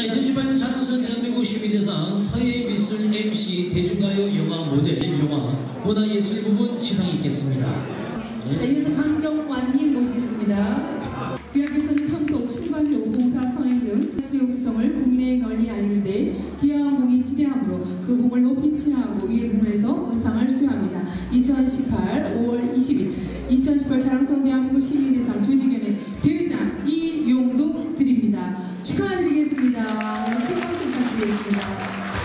자, 2018년 자랑스러운 대한민국 시민대상 서예미술 MC 대중가요 영화 모델 영화 문화예술 부분 시상이 있겠습니다. 네. 자, 이어서 강정완님 모시겠습니다. 귀하께서는 평소 출간료, 봉사, 선행 등 특수의 구성을 국내에 널리 알리는데 귀한 공이 지대함으로 그 공을 높이 칭하고 위에 부분에서 원상을 수여합니다. 2018 5월 20일 2018 자랑스러운 대한민국 시민대상 조직위원회 대회장 이용도 드립니다. 축하드립니다. Thank you.